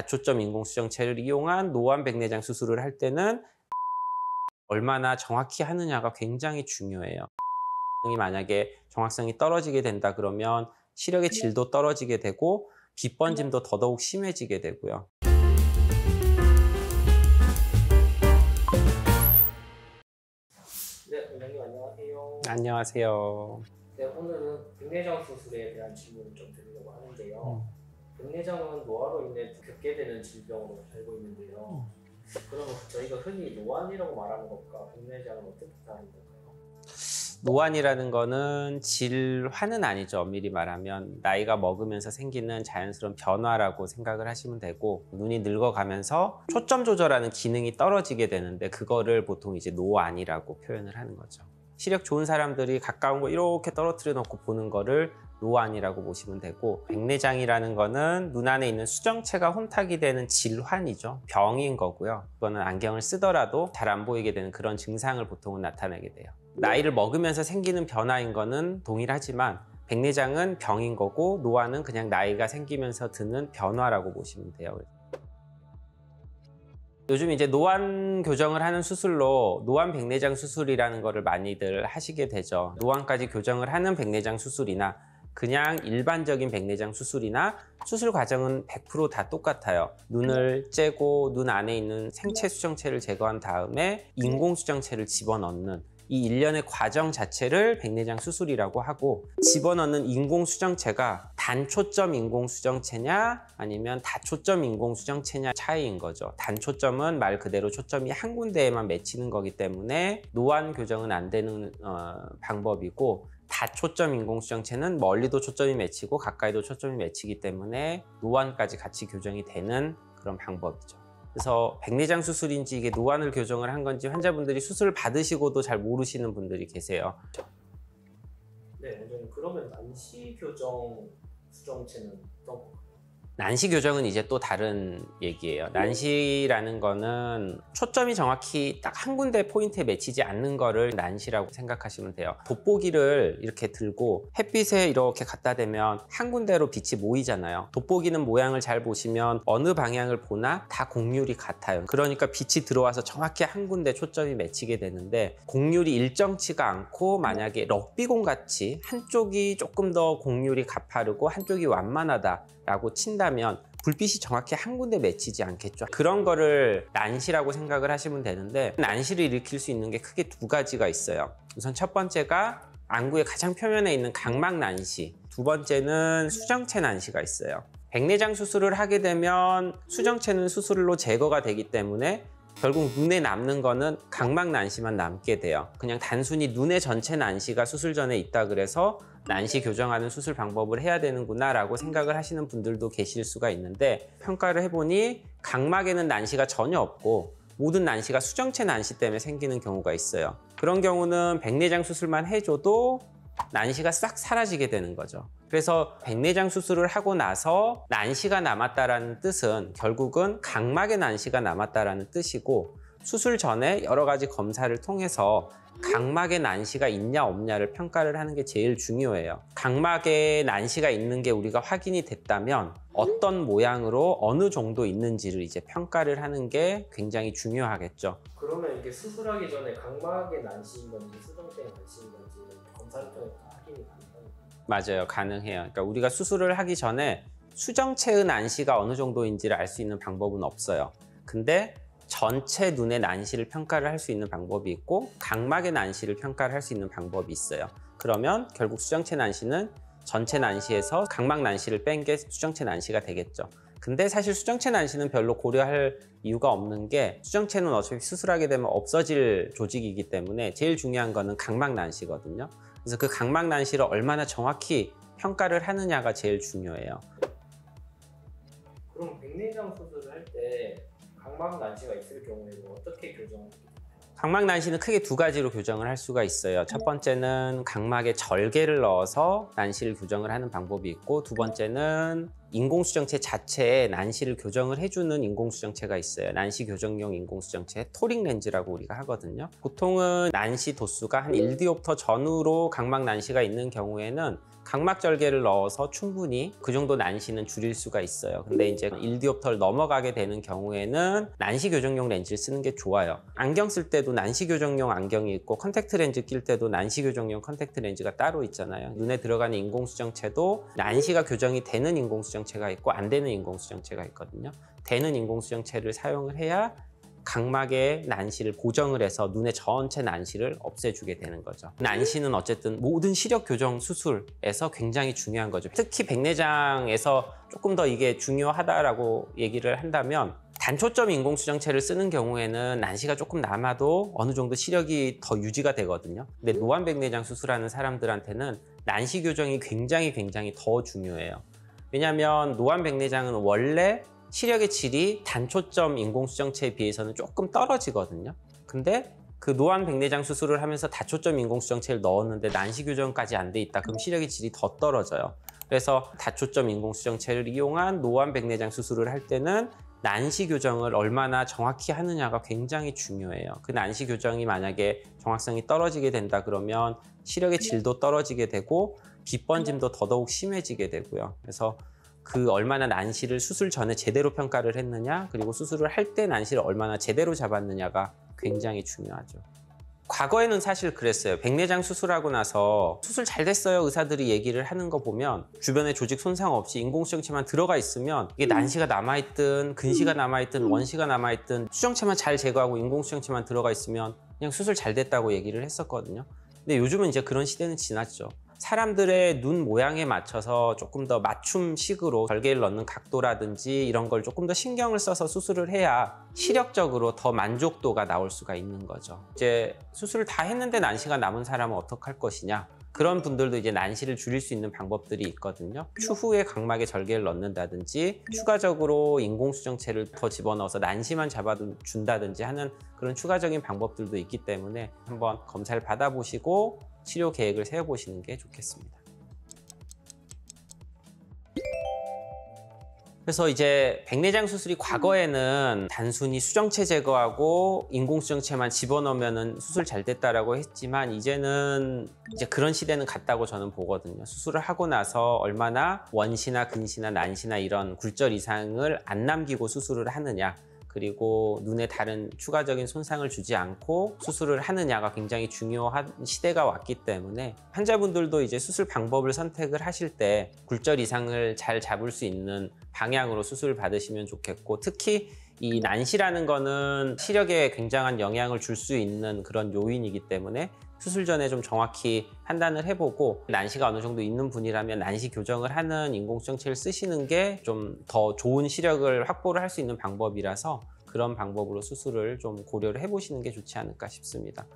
다초점 인공수정체를 이용한 노안 백내장 수술을 할 때는 얼마나 정확히 하느냐가 굉장히 중요해요. 이 만약에 정확성이 떨어지게 된다 그러면 시력의 질도 떨어지게 되고 빛번짐도 더더욱 심해지게 되고요. 네, 원장님 안녕하세요. 안녕하세요. 네, 오늘은 백내장 수술에 대한 질문을 좀 드리려고 하는데요. 백내장은 노화로 인해 겪게 되는 질병으로 알고 있는데요. 그러면 저희가 흔히 노안이라고 말하는 것과 백내장은 어떻게 다른 건가요? 노안이라는 거는 질환은 아니죠. 엄밀히 말하면 나이가 먹으면서 생기는 자연스러운 변화라고 생각을 하시면 되고 눈이 늙어가면서 초점 조절하는 기능이 떨어지게 되는데 그거를 보통 이제 노안이라고 표현을 하는 거죠. 시력 좋은 사람들이 가까운 거 이렇게 떨어뜨려 놓고 보는 거를 노안이라고 보시면 되고 백내장이라는 거는 눈 안에 있는 수정체가 혼탁이 되는 질환이죠. 병인 거고요. 그거는 안경을 쓰더라도 잘 안 보이게 되는 그런 증상을 보통은 나타내게 돼요. 나이를 먹으면서 생기는 변화인 거는 동일하지만 백내장은 병인 거고 노안은 그냥 나이가 생기면서 드는 변화라고 보시면 돼요. 요즘 이제 노안 교정을 하는 수술로 노안 백내장 수술이라는 거를 많이들 하시게 되죠. 노안까지 교정을 하는 백내장 수술이나 그냥 일반적인 백내장 수술이나 수술 과정은 100%다 똑같아요. 눈을 째고 눈 안에 있는 생체 수정체를 제거한 다음에 인공 수정체를 집어넣는 이 일련의 과정 자체를 백내장 수술이라고 하고 집어넣는 인공 수정체가 단초점 인공 수정체냐 아니면 다초점 인공 수정체냐 차이인 거죠. 단초점은 말 그대로 초점이 한 군데에만 맺히는 거기 때문에 노안 교정은 안 되는 어, 방법이고 다초점 인공수정체는 멀리도 초점이 맺히고 가까이도 초점이 맺히기 때문에 노안까지 같이 교정이 되는 그런 방법이죠. 그래서 백내장 수술인지 이게 노안을 교정을 한 건지 환자분들이 수술을 받으시고도 잘 모르시는 분들이 계세요. 네, 원장님 그러면 난시 교정 수정체는 어떤 건가요? 난시 교정은 이제 또 다른 얘기예요. 난시라는 거는 초점이 정확히 딱 한 군데 포인트에 맺히지 않는 거를 난시라고 생각하시면 돼요. 돋보기를 이렇게 들고 햇빛에 이렇게 갖다 대면 한 군데로 빛이 모이잖아요. 돋보기는 모양을 잘 보시면 어느 방향을 보나 다 곡률이 같아요. 그러니까 빛이 들어와서 정확히 한 군데 초점이 맺히게 되는데 곡률이 일정치가 않고 만약에 럭비공 같이 한쪽이 조금 더 곡률이 가파르고 한쪽이 완만하다라고 친다 면 불빛이 정확히 한 군데 맺히지 않겠죠. 그런 거를 난시라고 생각을 하시면 되는데 난시를 일으킬 수 있는 게 크게 두 가지가 있어요. 우선 첫 번째가 안구의 가장 표면에 있는 각막 난시. 두 번째는 수정체 난시가 있어요. 백내장 수술을 하게 되면 수정체는 수술로 제거가 되기 때문에 결국 눈에 남는 거는 각막 난시만 남게 돼요. 그냥 단순히 눈의 전체 난시가 수술 전에 있다 그래서 난시 교정하는 수술 방법을 해야 되는구나 라고 생각을 하시는 분들도 계실 수가 있는데 평가를 해보니 각막에는 난시가 전혀 없고 모든 난시가 수정체 난시 때문에 생기는 경우가 있어요. 그런 경우는 백내장 수술만 해줘도 난시가 싹 사라지게 되는 거죠. 그래서 백내장 수술을 하고 나서 난시가 남았다라는 뜻은 결국은 각막에 난시가 남았다라는 뜻이고 수술 전에 여러 가지 검사를 통해서 각막에 난시가 있냐 없냐를 평가를 하는 게 제일 중요해요. 각막에 난시가 있는 게 우리가 확인이 됐다면 어떤 모양으로 어느 정도 있는지를 이제 평가를 하는 게 굉장히 중요하겠죠. 그러면 이게 수술하기 전에 각막의 난시인 건지 수정체의 난시인 건지 검사를 통해 다 확인이 가능한가요? 맞아요. 가능해요. 그러니까 우리가 수술을 하기 전에 수정체의 난시가 어느 정도인지를 알 수 있는 방법은 없어요. 근데 전체 눈의 난시를 평가를 할 수 있는 방법이 있고 각막의 난시를 평가를 할 수 있는 방법이 있어요. 그러면 결국 수정체 난시는 전체 난시에서 각막 난시를 뺀 게 수정체 난시가 되겠죠. 근데 사실 수정체 난시는 별로 고려할 이유가 없는 게 수정체는 어차피 수술하게 되면 없어질 조직이기 때문에 제일 중요한 거는 각막 난시거든요. 그래서 그 각막 난시를 얼마나 정확히 평가를 하느냐가 제일 중요해요. 그럼 백내장 수술을 할때 각막 난시가 있을 경우에는 어떻게 교정을 각막 난시는 크게 두 가지로 교정을 할 수가 있어요. 첫 번째는 각막에 절개를 넣어서 난시를 교정을 하는 방법이 있고 두 번째는 인공수정체 자체에 난시를 교정을 해주는 인공수정체가 있어요. 난시 교정용 인공수정체 토링 렌즈라고 우리가 하거든요. 보통은 난시 도수가 한 1디옵터 전후로 각막 난시가 있는 경우에는 각막 절개를 넣어서 충분히 그 정도 난시는 줄일 수가 있어요. 근데 이제 1디옵터를 넘어가게 되는 경우에는 난시 교정용 렌즈를 쓰는 게 좋아요. 안경 쓸 때도 난시 교정용 안경이 있고 컨택트 렌즈 낄 때도 난시 교정용 컨택트 렌즈가 따로 있잖아요. 눈에 들어가는 인공수정체도 난시가 교정이 되는 인공수정체 가 있고 안 되는 인공수정체가 있거든요. 되는 인공수정체를 사용을 해야 각막의 난시를 고정을 해서 눈의 전체 난시를 없애주게 되는 거죠. 난시는 어쨌든 모든 시력 교정 수술에서 굉장히 중요한 거죠. 특히 백내장에서 조금 더 이게 중요하다라고 얘기를 한다면 단초점 인공수정체를 쓰는 경우에는 난시가 조금 남아도 어느 정도 시력이 더 유지가 되거든요. 근데 노안백내장 수술하는 사람들한테는 난시 교정이 굉장히 굉장히 더 중요해요. 왜냐하면 노안백내장은 원래 시력의 질이 단초점 인공수정체에 비해서는 조금 떨어지거든요. 근데 그 노안 백내장 수술을 하면서 다초점 인공수정체를 넣었는데 난시 교정까지 안 돼 있다. 그럼 시력의 질이 더 떨어져요. 그래서 다초점 인공수정체를 이용한 노안 백내장 수술을 할 때는 난시 교정을 얼마나 정확히 하느냐가 굉장히 중요해요. 그 난시 교정이 만약에 정확성이 떨어지게 된다 그러면 시력의 질도 떨어지게 되고 빛번짐도 더더욱 심해지게 되고요. 그래서 그 얼마나 난시를 수술 전에 제대로 평가를 했느냐 그리고 수술을 할 때 난시를 얼마나 제대로 잡았느냐가 굉장히 중요하죠. 과거에는 사실 그랬어요. 백내장 수술하고 나서 수술 잘 됐어요 의사들이 얘기를 하는 거 보면 주변에 조직 손상 없이 인공수정체만 들어가 있으면 이게 난시가 남아있든 근시가 남아있든 원시가 남아있든 수정체만 잘 제거하고 인공수정체만 들어가 있으면 그냥 수술 잘 됐다고 얘기를 했었거든요. 근데 요즘은 이제 그런 시대는 지났죠. 사람들의 눈 모양에 맞춰서 조금 더 맞춤식으로 절개를 넣는 각도라든지 이런 걸 조금 더 신경을 써서 수술을 해야 시력적으로 더 만족도가 나올 수가 있는 거죠. 이제 수술을 다 했는데 난시가 남은 사람은 어떡할 것이냐? 그런 분들도 이제 난시를 줄일 수 있는 방법들이 있거든요. 추후에 각막에 절개를 넣는다든지 추가적으로 인공수정체를 더 집어넣어서 난시만 잡아준다든지 하는 그런 추가적인 방법들도 있기 때문에 한번 검사를 받아보시고 치료 계획을 세워보시는 게 좋겠습니다. 그래서 이제 백내장 수술이 과거에는 단순히 수정체 제거하고 인공수정체만 집어넣으면 수술 잘 됐다라고 했지만 이제는 이제 그런 시대는 갔다고 저는 보거든요. 수술을 하고 나서 얼마나 원시나 근시나 난시나 이런 굴절 이상을 안 남기고 수술을 하느냐. 그리고 눈에 다른 추가적인 손상을 주지 않고 수술을 하느냐가 굉장히 중요한 시대가 왔기 때문에 환자분들도 이제 수술 방법을 선택을 하실 때 굴절 이상을 잘 잡을 수 있는 방향으로 수술을 받으시면 좋겠고 특히 이 난시라는 거는 시력에 굉장한 영향을 줄 수 있는 그런 요인이기 때문에 수술 전에 좀 정확히 판단을 해보고 난시가 어느 정도 있는 분이라면 난시 교정을 하는 인공수정체를 쓰시는 게 좀 더 좋은 시력을 확보를 할 수 있는 방법이라서 그런 방법으로 수술을 좀 고려를 해보시는 게 좋지 않을까 싶습니다.